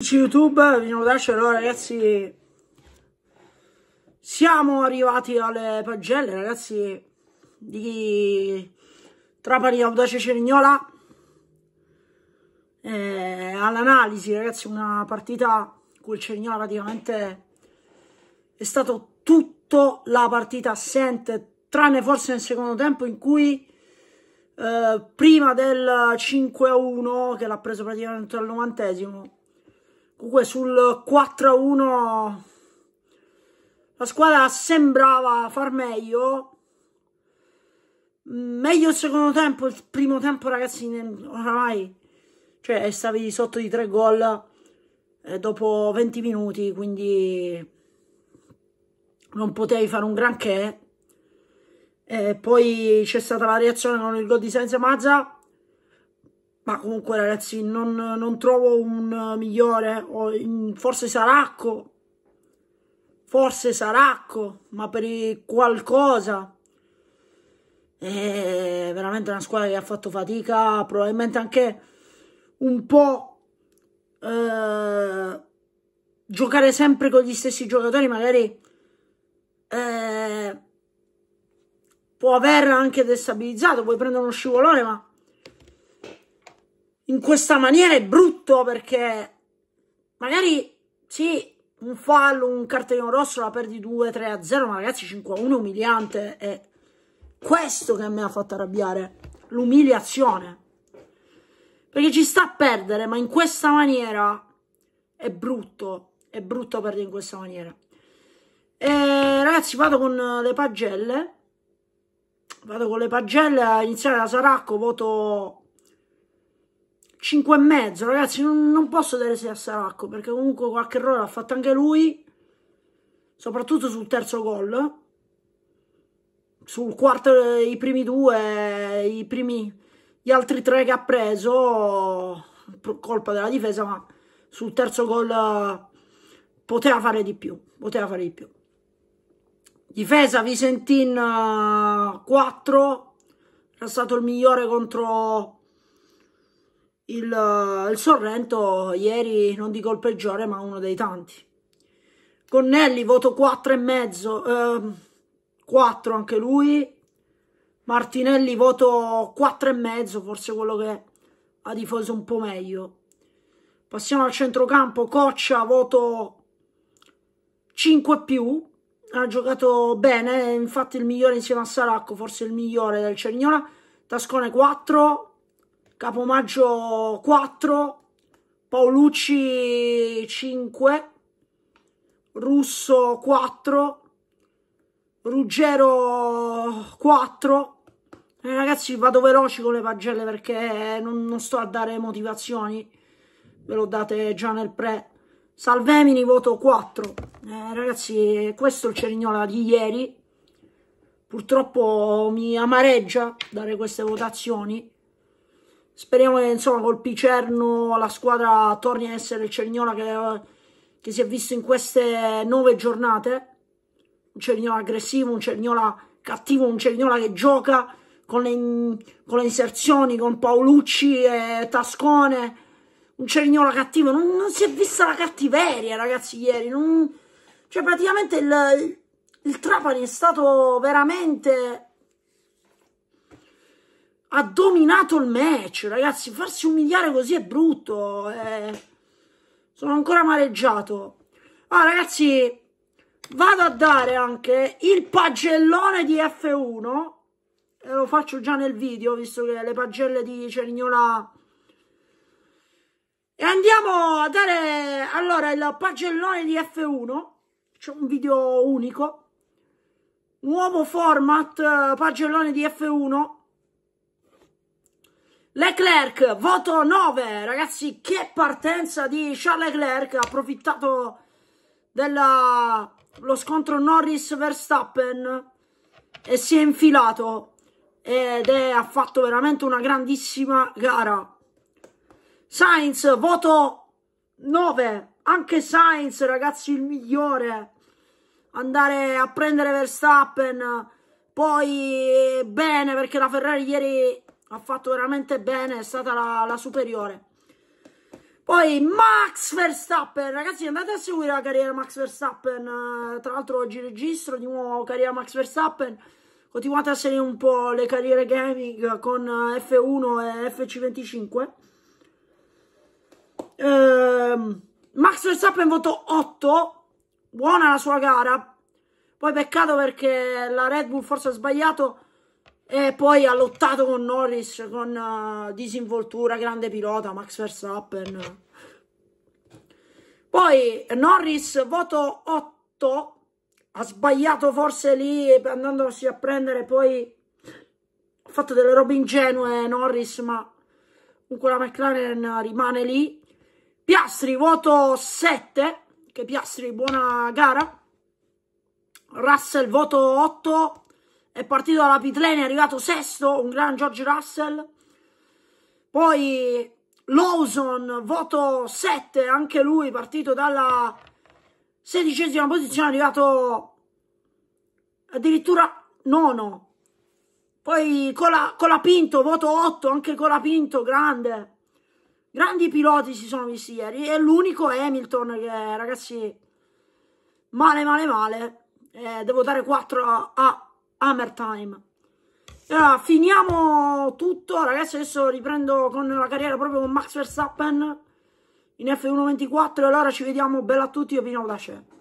YouTube, Vino allora ragazzi, siamo arrivati alle pagelle, ragazzi, di Trapani Audace Cerignola. Eh, all'analisi, ragazzi, una partita il Cerignola praticamente è stato tutto la partita assente, tranne forse nel secondo tempo in cui eh, prima del 5 a 1, che l'ha preso praticamente al novantesimo, Comunque sul 4-1 la squadra sembrava far meglio. Meglio il secondo tempo, il primo tempo ragazzi oramai cioè stavi sotto di tre gol eh, dopo 20 minuti, quindi non potevi fare un granché. E poi c'è stata la reazione con il gol di Senza Mazza ma comunque ragazzi non, non trovo un migliore, forse Saracco, forse Saracco, ma per qualcosa. È veramente una squadra che ha fatto fatica, probabilmente anche un po' eh, giocare sempre con gli stessi giocatori, magari eh, può aver anche destabilizzato, puoi prendere uno scivolone, ma in questa maniera è brutto perché magari sì, un fallo, un cartellino rosso la perdi 2-3 a 0, ma ragazzi 5 a 1 è umiliante. È questo che a me ha fatto arrabbiare, l'umiliazione. Perché ci sta a perdere, ma in questa maniera è brutto, è brutto perdere in questa maniera. E ragazzi vado con le pagelle, vado con le pagelle a iniziare da Saracco, voto 5 e mezzo, ragazzi, non, non posso dare 6 a Saracco, perché comunque qualche errore ha fatto anche lui, soprattutto sul terzo gol. Sul quarto, i primi due, i primi, gli altri tre che ha preso, colpa della difesa, ma sul terzo gol poteva fare di più, poteva fare di più. Difesa Visentin 4, era stato il migliore contro il, il Sorrento ieri, non dico il peggiore, ma uno dei tanti. Connelli, voto 4 e mezzo, eh, 4 anche lui. Martinelli, voto 4 e mezzo, forse quello che ha difeso un po' meglio. Passiamo al centrocampo, Coccia, voto 5 più. Ha giocato bene, infatti il migliore insieme a Saracco, forse il migliore del Cerignola. Tascone 4, Capomaggio 4, Paolucci 5, Russo 4, Ruggero 4. Eh, ragazzi vado veloci con le pagelle perché non, non sto a dare motivazioni, ve lo date già nel pre. Salvemini voto 4. Eh, ragazzi, questo è il Cerignola di ieri. Purtroppo mi amareggia dare queste votazioni Speriamo che insomma col Picerno la squadra torni a essere il Cerignola che, che si è visto in queste nove giornate. Un Cerignola aggressivo, un Cerignola cattivo, un Cerignola che gioca con le, con le inserzioni, con Paolucci e Tascone. Un Cerignola cattivo. Non, non, si è vista la cattiveria, ragazzi, ieri. Non, cioè, praticamente il, il Trapani è stato veramente ha dominato il match, ragazzi, farsi umiliare così è brutto, eh. sono ancora mareggiato. Ah, ragazzi, vado a dare anche il pagellone di F1, e lo faccio già nel video, visto che le pagelle di Cerignola... E andiamo a dare, allora, il pagellone di F1, c'è un video unico, nuovo format, pagellone di F1, Leclerc, voto 9, ragazzi, che partenza di Charles Leclerc, ha approfittato dello scontro Norris-Verstappen e si è infilato ed è, ha fatto veramente una grandissima gara. Sainz, voto 9, anche Sainz, ragazzi, il migliore, andare a prendere Verstappen, poi bene perché la Ferrari ieri ha fatto veramente bene, è stata la, la superiore. Poi Max Verstappen, ragazzi andate a seguire la carriera Max Verstappen, tra l'altro oggi registro di nuovo carriera Max Verstappen, continuate a seguire un po' le carriere gaming con F1 e FC25. Ehm, Max Verstappen votò 8, buona la sua gara, poi peccato perché la Red Bull forse ha sbagliato e poi ha lottato con Norris con uh, disinvoltura, grande pilota, Max Verstappen. Poi Norris voto 8, ha sbagliato forse lì andandosi a prendere poi ha fatto delle robe ingenue Norris, ma comunque la McLaren rimane lì. Piastri voto 7, che Piastri buona gara. Russell voto 8, è partito dalla pit lane, è arrivato sesto, un gran George Russell. Poi Lawson, voto 7, anche lui partito dalla sedicesima posizione, è arrivato addirittura nono. Poi con Pinto, voto 8, anche con Pinto, grande. Grandi piloti si sono visti ieri e l'unico Hamilton che, ragazzi, male, male, male. Eh, devo dare 4 a, a Hammer Time. Allora, finiamo tutto, ragazzi, adesso riprendo con la carriera proprio con Max Verstappen in F1 24 e allora ci vediamo, bella a tutti, io Pino Dace.